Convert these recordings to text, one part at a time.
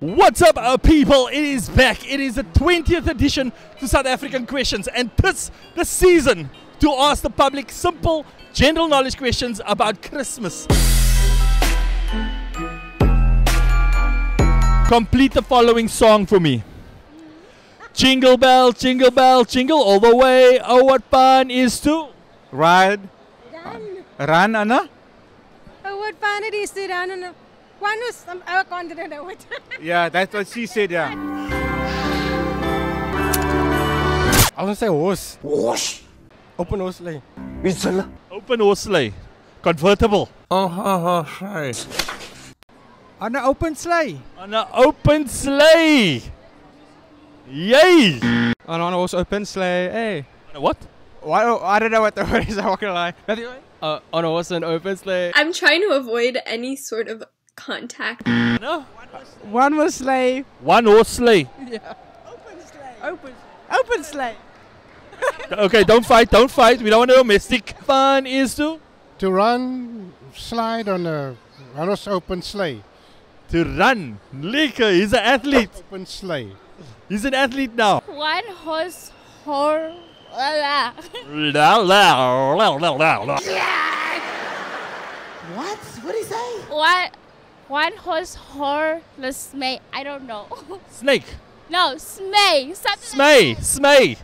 What's up, uh, people? It is back. It is the 20th edition to South African Questions, and this the season to ask the public simple, general knowledge questions about Christmas. Complete the following song for me. Jingle bell, jingle bell, jingle all the way. Oh, what fun is to Ride, Run. run, Anna? Oh, what fun it is to run on a... One was... Um, I can't remember. Yeah, that's what she said, yeah. I was gonna say horse. Horse. Open horse sleigh. open or sleigh? Convertible. Oh, ha, ha, sorry. On an open sleigh. On an open sleigh. Yay! On a horse open sleigh. Hey. On a what? Why, I don't know what the word is. I'm not gonna lie. Matthew, uh, on a horse and open sleigh. I'm trying to avoid any sort of contact. No. one was sleigh. One horse sleigh. Yeah. Open. Sleigh. Open Open sleigh. Okay, don't fight, don't fight. We don't want to do a domestic. Fun is to to run, slide on a on a open sleigh. to run. Lekker, he's an athlete. Open sleigh. He's an athlete now. One horse horse. La, la, la, la, la, la. What? What did he say? One one horse horse may I don't know. Snake. no, smay. Something Smay. Smay.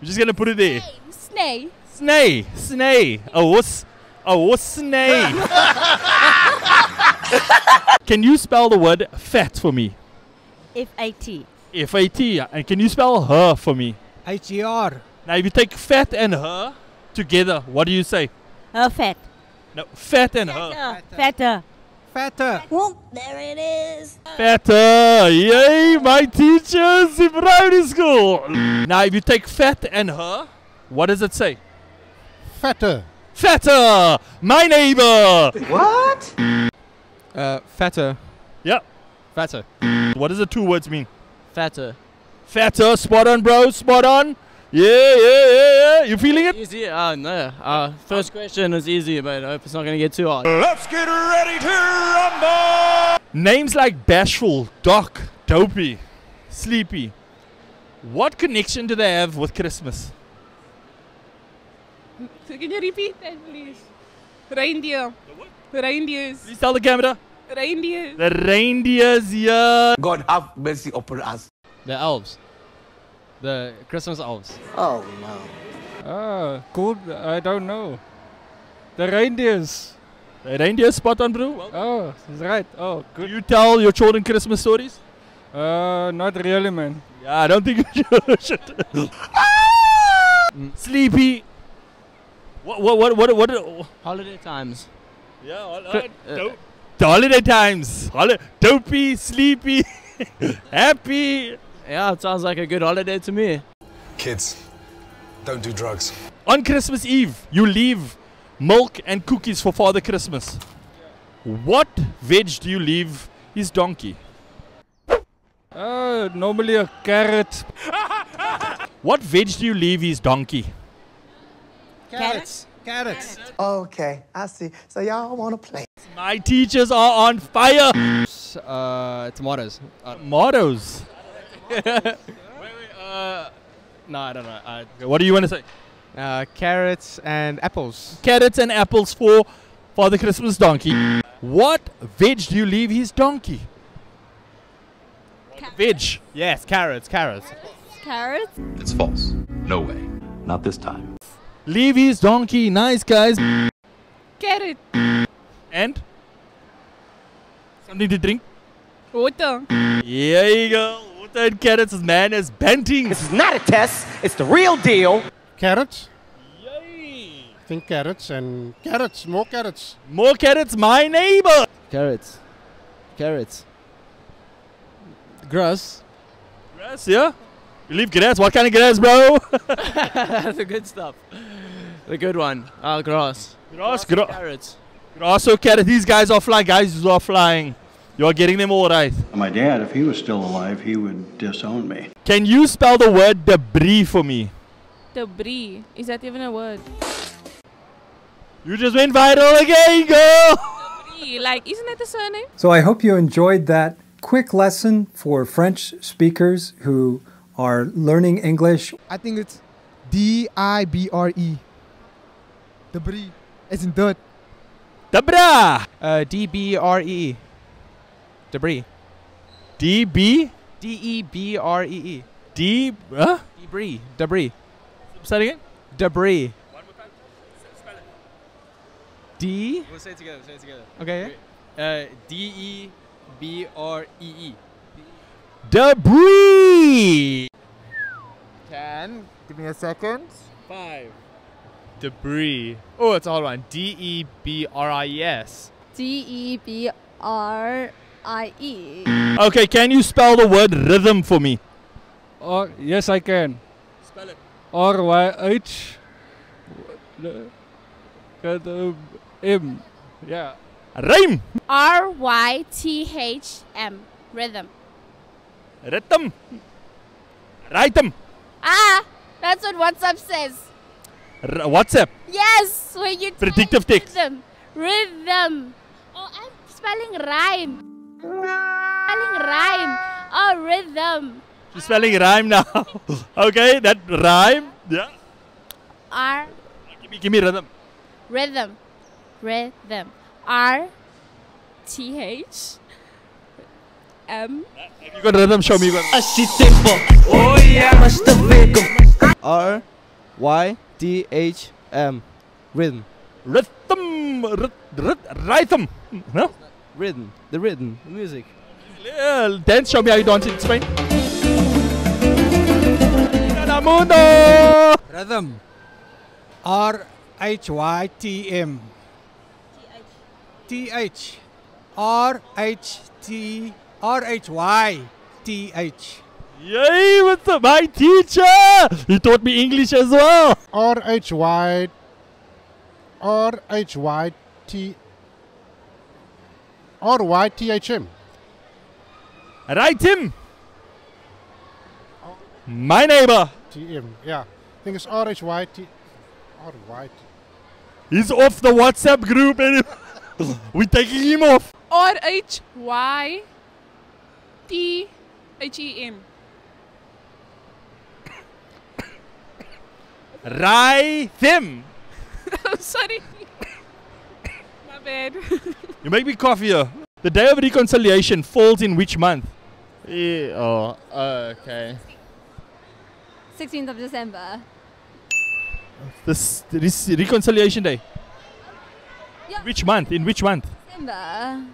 We're just gonna put it there. like snay. Snay. Snay. A horse. A horse snay. Can you spell the word fat for me? F A T. F A T. And can you spell her for me? H-E-R. Now, if you take fat and her together, what do you say? Her fat. No, fat and her. Fatter. Fatter. Fatter. There it is. Fatter! Yay, my teachers in primary school! Now, if you take fat and her, what does it say? Fatter. Fatter! My neighbor! What? Uh, fatter. Yep. Fatter. What does the two words mean? Fatter. Fatter, spot on, bro, spot on. Yeah, yeah, yeah, yeah. You feeling it? Easy? Uh, no. Uh, first question is easy, but I hope it's not going to get too hard. Let's get ready to rumble! Names like Bashful, Doc, Dopey, Sleepy. What connection do they have with Christmas? Can you repeat that, please? Reindeer. The what? Reindeers. Please tell the camera. Reindeers. The reindeers yeah. God have mercy upon us. The elves. The Christmas elves. Oh no. Oh, good. I don't know. The reindeers. The reindeer spot on, bro. Well, Oh, that's right. Oh, do good. you tell your children Christmas stories? Uh, not really, man. Yeah, I don't think you should. Mm. Sleepy. What, what, what, what, what? Holiday times. Yeah, all Cri- right. uh, Do- holiday times. Holi- dopey, sleepy, happy. Yeah, it sounds like a good holiday to me. Kids, don't do drugs. On Christmas Eve, you leave milk and cookies for Father Christmas. What veg do you leave his donkey? Uh, normally a carrot. What veg do you leave his donkey? Carrots. Carrots. Okay, I see. So y'all want to play? My teachers are on fire. Uh, tomatoes. Uh, Tomatoes. Wait, wait, uh, no, I don't know. Uh, What do you want to say? Uh, carrots and apples. Carrots and apples for Father Christmas donkey. What veg do you leave his donkey? Veg. Yes, carrots. Carrots. Carrots. It's false. No way. Not this time. Leave his donkey. Nice guys. Carrot. And something to drink. Water. Here you go. Water and carrots. Man is bending. This is not a test. It's the real deal. Carrots. Yay. I think carrots and carrots. More carrots. More carrots. My neighbor. carrots. Carrots. Grass. Grass, yeah? You leave grass. What kind of grass, bro? the good stuff. The good one. Uh, grass. grass, gra- Carrots. grass or carrot. These guys are flying. Guys who are flying. You are getting them all right. My dad, if he was still alive, he would disown me. Can you spell the word debris for me? Debris. Is that even a word? You just went viral again, girl. Debris. Like, isn't that the surname? So I hope you enjoyed that quick lesson for French speakers who are learning English. I think it's D I B R E. Debris. As in dirt. Debra. Uh, D B R E. Debris. D B D E B R E E. D. Huh? Debris. Debris. Say it again. Debris. One more time. Spell it. D. We'll say it together. Say it together. Okay. Uh, D E B R E E. Debris. Ten. Give me a second. Five. Debris. Oh, it's a hard one. D E B R I E S. D E B R I E. Okay, can you spell the word rhythm for me? Or yes, I can. Spell it. R Y H M. Yeah. Rhyme. R Y T H M. Rhythm. Rhythm. Rhythm. Ah, that's what WhatsApp says. R- WhatsApp. Yes, when you Predictive text. Rhythm. Rhythm. Oh, I'm spelling rhyme. Spelling rhyme. Oh, rhythm. She's spelling rhyme now. okay, that rhyme. Yeah. R Give me, give me rhythm. rhythm. Rhythm. R T H M. You got rhythm, show me. You got Oh yeah. R Y D H M. Rhythm. Rhythm. Rhythm. Rhythm. No? Rhythm. The rhythm. The music. Yeah, dance, show me how you dance in Spain. Mundo. Rhythm. R H Y T M. T H. R H T R H Y T H. Yay, with the, my teacher. He taught me English as well. R H Y R H Y T R Y T H M. Right him. My neighbor. T M. Yeah. I think it's R H Y T R Y T. He's off the WhatsApp group and we're taking him off. R H Y T H E M. Rhythm. I'm sorry. My bad. You make me cough here. The day of reconciliation falls in which month? Yeah, oh, oh okay. 16th of December. This, this reconciliation day. Yeah. Which month? In which month? December.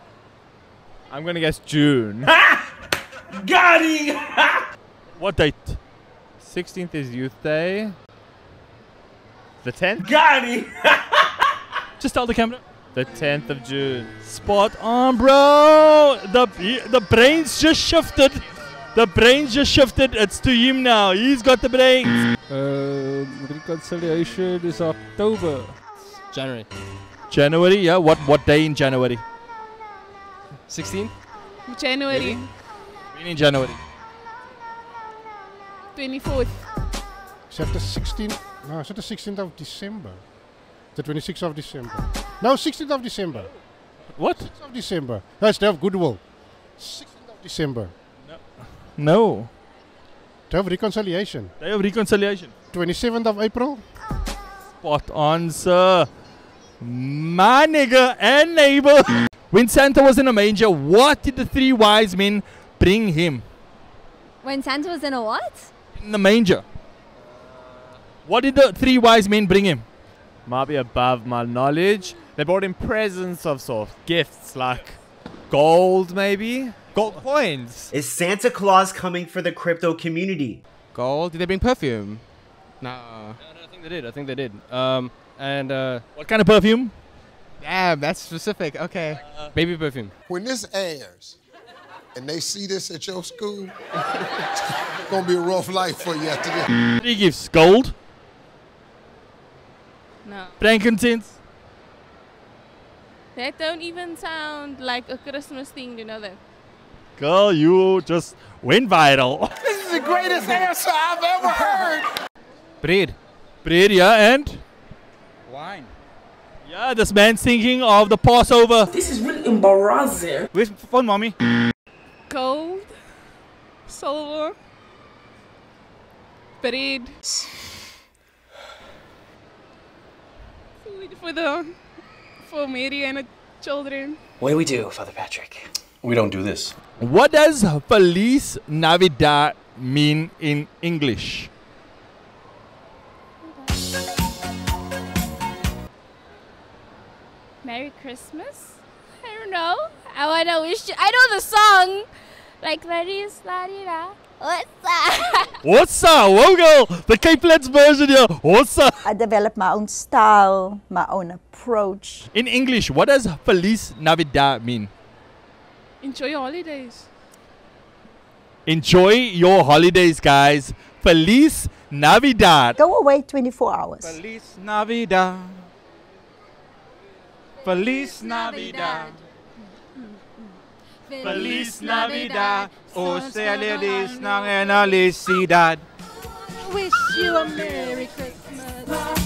I'm gonna guess June. Got him! what date? 16th is Youth Day. The 10th? Got him! Just tell the camera. The 10th of June. Spot on, bro. The the brains just shifted. The brains just shifted. It's to him now. He's got the brains. Uh, reconciliation is October. January. January, yeah. What what day in January? 16th? January When in January? 24th. Is that the 16th? No, is that the 16th of December? The 26th of December. No, 16th of December. What? 16th of December. That's Day of Goodwill. 16th of December. No. No. Day of Reconciliation. Day of Reconciliation. 27th of April. Spot on, sir. My nigga and neighbor. when Santa was in a manger, what did the three wise men bring him? When Santa was in a what? In the manger. What did the three wise men bring him? Might be above my knowledge. They brought in presents of sort, gifts like gold, maybe gold coins. Is Santa Claus coming for the crypto community? Gold? Did they bring perfume? Nah. No. no, I think they did. I think they did. Um, and uh, what kind of perfume? Damn, that's specific. Okay. Baby perfume. When this airs and they see this at your school, it's gonna be a rough life for you after this. Three gifts. Gold. No. Frankincense. That don't even sound like a Christmas thing, you know that? Girl, you just went viral. This is the greatest answer I've ever heard. Bread. Bread, yeah, and? Wine. Yeah, this man's thinking of the Passover. This is really embarrassing. Where's my phone, mommy? Gold. Silver. Bread. Food for the for Mary and the children. What do we do, Father Patrick? We don't do this. What does Feliz Navidad mean in English? Merry Christmas? I don't know. I wanna wish you. I know the song. Like Feliz La-di-da. What's that? What's up, whoa girl? The Cape Flats version here. What's up? I developed my own style, my own approach. In English, what does Feliz Navidad mean? Enjoy your holidays. Enjoy your holidays, guys. Feliz Navidad. Go away 24 hours. Feliz Navidad. Feliz Navidad. Feliz Navidad. O sea, feliz Navidad. Wish you a Merry Christmas.